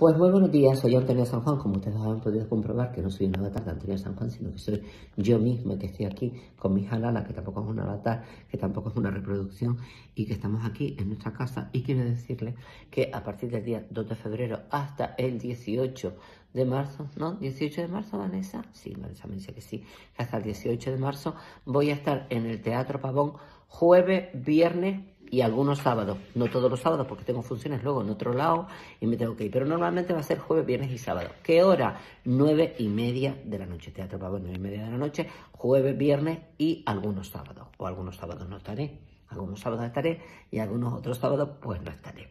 Pues muy buenos días, soy Antonio San Juan. Como ustedes han podido comprobar, que no soy un avatar de Antonio San Juan, sino que soy yo misma que estoy aquí con mi jalala, que tampoco es un avatar, que tampoco es una reproducción, y que estamos aquí en nuestra casa. Y quiero decirles que a partir del día 2 de febrero hasta el 18 de marzo, ¿no? 18 de marzo, Vanessa. Sí, Vanessa me dice que sí. Hasta el 18 de marzo voy a estar en el Teatro Pavón jueves, viernes y algunos sábados, no todos los sábados porque tengo funciones luego en otro lado y me tengo que ir, pero normalmente va a ser jueves, viernes y sábado. ¿Qué hora? Nueve y media de la noche, teatro para nueve y media de la noche, jueves, viernes y algunos sábados, o algunos sábados no estaré, algunos sábados estaré y algunos otros sábados pues no estaré.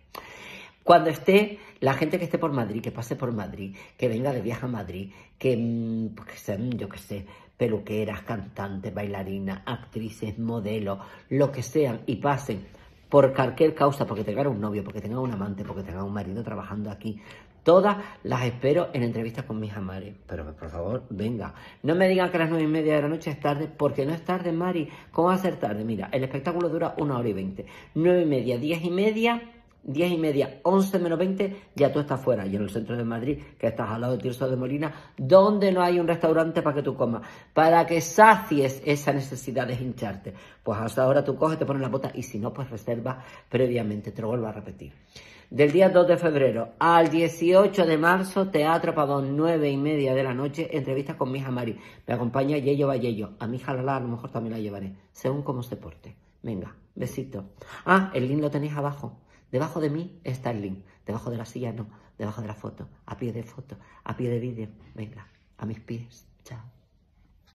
Cuando esté, la gente que esté por Madrid, que pase por Madrid, que venga de viaje a Madrid, que, mm, pues, que sean, yo qué sé, peluqueras, cantantes, bailarinas, actrices, modelos, lo que sean, y pasen por cualquier causa, porque tengan un novio, porque tengan un amante, porque tengan un marido trabajando aquí. Todas las espero en entrevistas con mis amares. Pero por favor, venga. No me digan que las nueve y media de la noche es tarde, porque no es tarde, Mari. ¿Cómo va a ser tarde? Mira, el espectáculo dura una hora y veinte. Nueve y media, diez y media 10 y media, 11 menos 20, ya tú estás fuera. Y en el centro de Madrid, que estás al lado de Tirso de Molina, donde no hay un restaurante para que tú comas, para que sacies esa necesidad de hincharte. Pues hasta ahora tú coges, te pones la bota y si no, pues reserva previamente. Te lo vuelvo a repetir. Del día 2 de febrero al 18 de marzo, Teatro Pavón, 9 y media de la noche, entrevista con mi hija Mari. Me acompaña Yello Vallello. A mi hija Lala a lo mejor también la llevaré, según cómo se porte. Venga, besito. Ah, el link lo tenéis abajo. Debajo de mí está el link. Debajo de la silla no. Debajo de la foto. A pie de foto. A pie de vídeo. Venga, a mis pies. Chao.